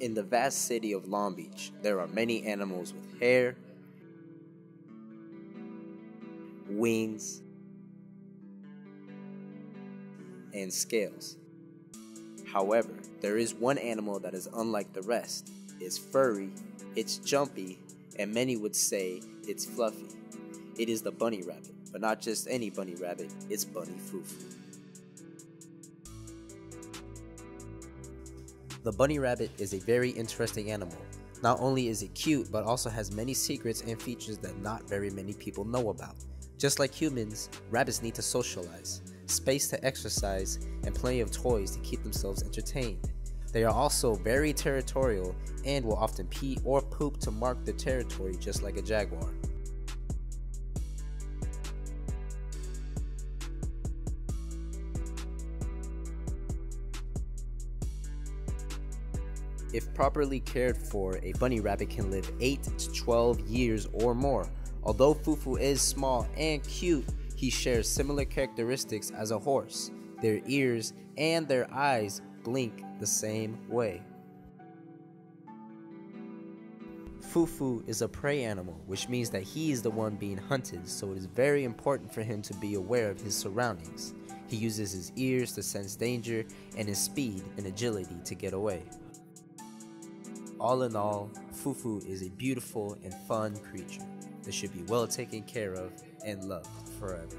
In the vast city of Long Beach, there are many animals with hair, wings, and scales. However, there is one animal that is unlike the rest. It's furry, it's jumpy, and many would say it's fluffy. It is the bunny rabbit, but not just any bunny rabbit, it's Bunny Foo Foo. The bunny rabbit is a very interesting animal. Not only is it cute, but also has many secrets and features that not very many people know about. Just like humans, rabbits need to socialize, space to exercise, and plenty of toys to keep themselves entertained. They are also very territorial and will often pee or poop to mark their territory just like a jaguar. If properly cared for, a bunny rabbit can live 8 to 12 years or more. Although Foo Foo is small and cute, he shares similar characteristics as a horse. Their ears and their eyes blink the same way. Foo Foo is a prey animal, which means that he is the one being hunted, so it is very important for him to be aware of his surroundings. He uses his ears to sense danger and his speed and agility to get away. All in all, Foo Foo is a beautiful and fun creature that should be well taken care of and loved forever.